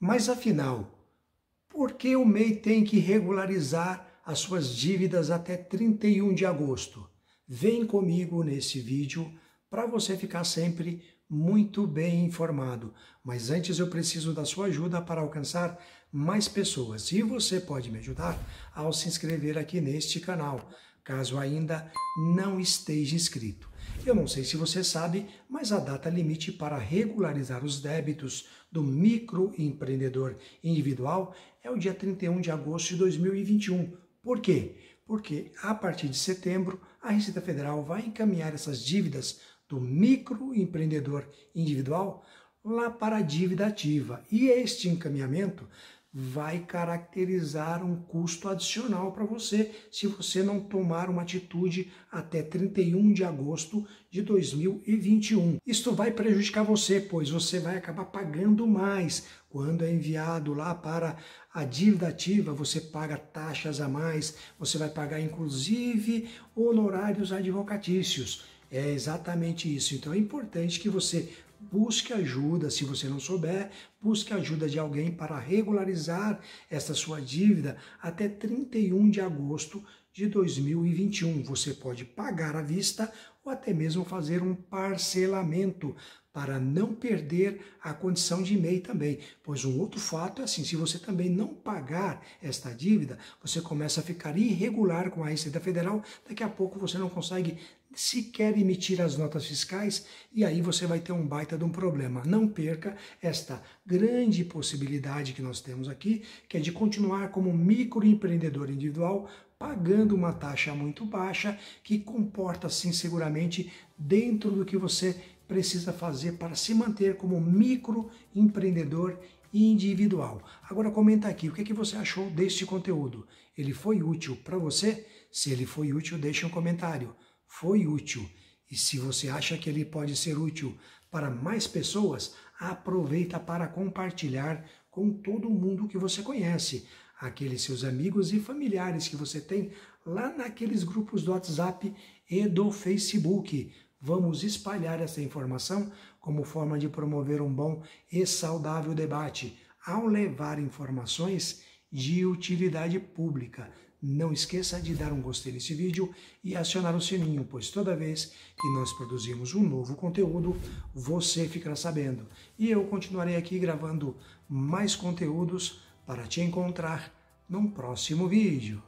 Mas afinal, por que o MEI tem que regularizar as suas dívidas até 31 de agosto? Vem comigo nesse vídeo para você ficar sempre muito bem informado. Mas antes eu preciso da sua ajuda para alcançar mais pessoas. E você pode me ajudar ao se inscrever aqui neste canal, caso ainda não esteja inscrito. Eu não sei se você sabe, mas a data limite para regularizar os débitos do microempreendedor individual é o dia 31 de agosto de 2021. Por quê? Porque a partir de setembro a Receita Federal vai encaminhar essas dívidas do microempreendedor individual lá para a dívida ativa. E este encaminhamento vai caracterizar um custo adicional para você se você não tomar uma atitude até 31 de agosto de 2021. Isto vai prejudicar você, pois você vai acabar pagando mais. Quando é enviado lá para a dívida ativa, você paga taxas a mais, você vai pagar inclusive honorários advocatícios. É exatamente isso. Então é importante que você busque ajuda, se você não souber, busque ajuda de alguém para regularizar essa sua dívida até 31 de agosto de 2021. Você pode pagar à vista ou até mesmo fazer um parcelamento para não perder a condição de MEI também. Pois um outro fato é assim, se você também não pagar esta dívida, você começa a ficar irregular com a Receita Federal, daqui a pouco você não consegue sequer emitir as notas fiscais e aí você vai ter um baita de um problema. Não perca esta grande possibilidade que nós temos aqui, que é de continuar como microempreendedor individual, pagando uma taxa muito baixa, que comporta, sim, seguramente dentro do que você precisa fazer para se manter como microempreendedor individual. Agora comenta aqui, o que, é que você achou deste conteúdo? Ele foi útil para você? Se ele foi útil, deixe um comentário foi útil. E se você acha que ele pode ser útil para mais pessoas, aproveita para compartilhar com todo mundo que você conhece, aqueles seus amigos e familiares que você tem lá naqueles grupos do WhatsApp e do Facebook. Vamos espalhar essa informação como forma de promover um bom e saudável debate ao levar informações de utilidade pública. Não esqueça de dar um gostei nesse vídeo e acionar o sininho, pois toda vez que nós produzimos um novo conteúdo, você ficará sabendo. E eu continuarei aqui gravando mais conteúdos para te encontrar num próximo vídeo.